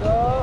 go.